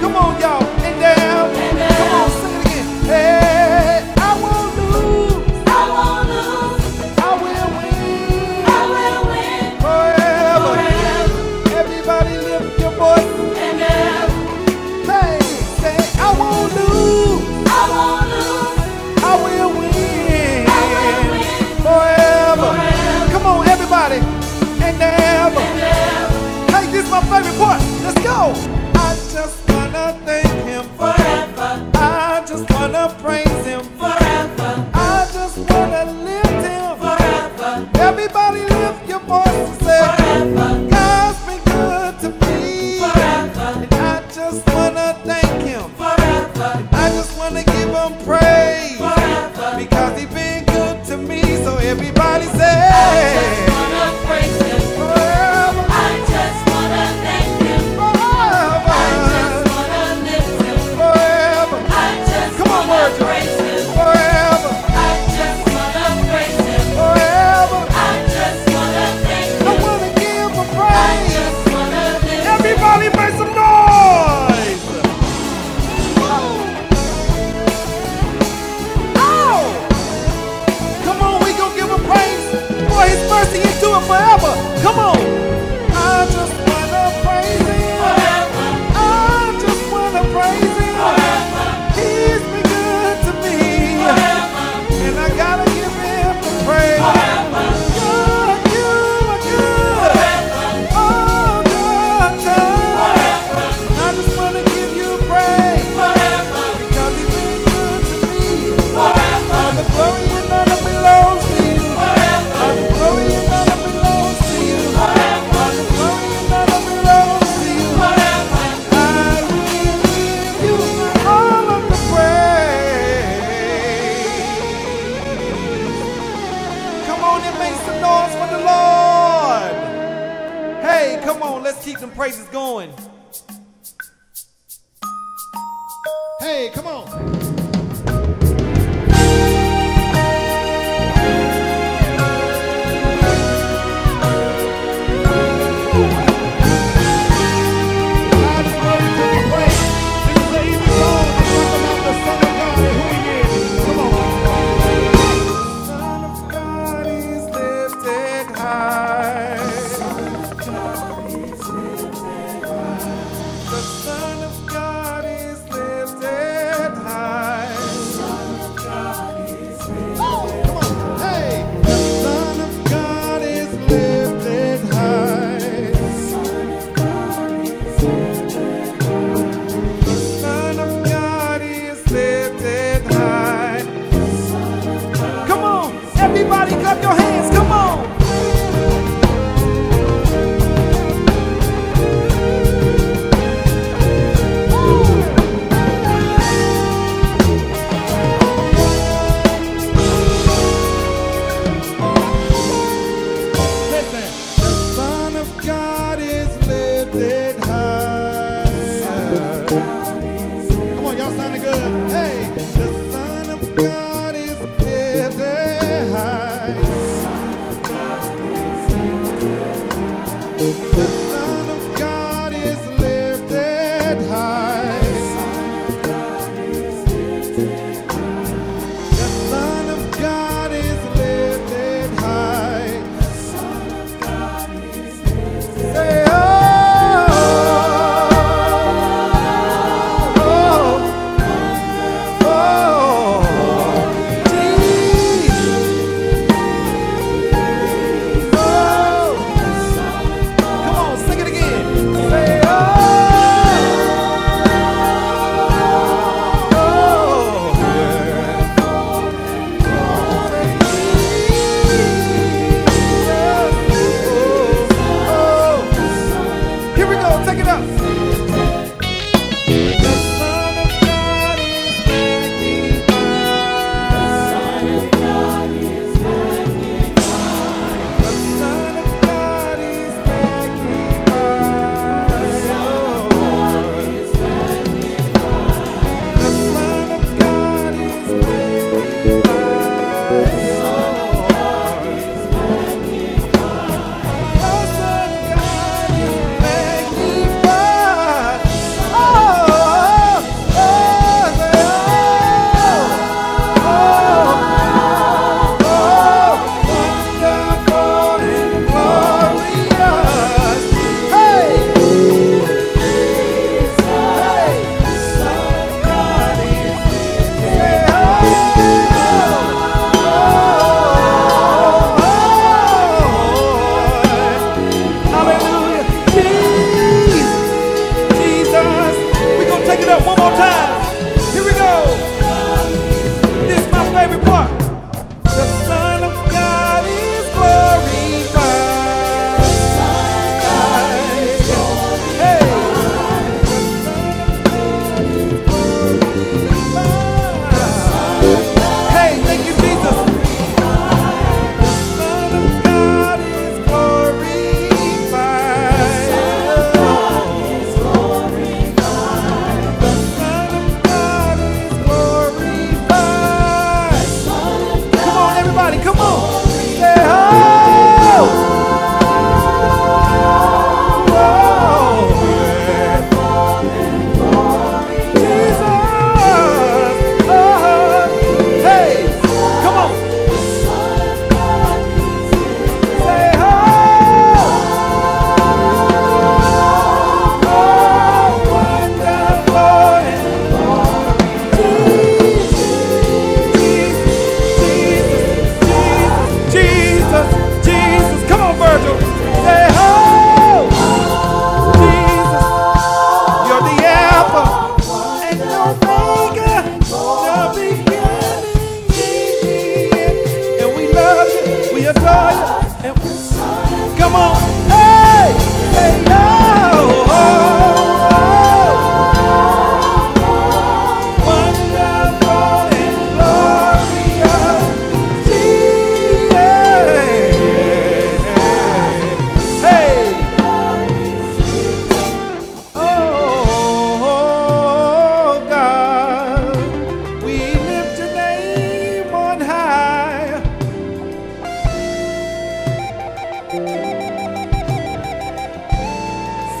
Come on, y'all. just wanna thank him. Hey, come on.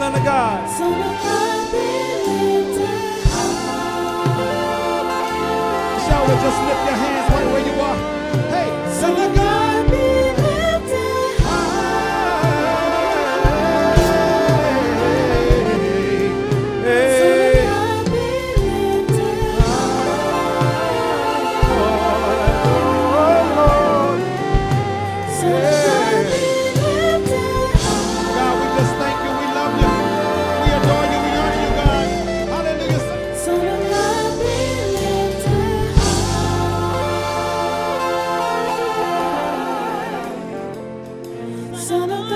unto God. Son of God. Shall we just lift your hands right where you are? Hey, son of son of the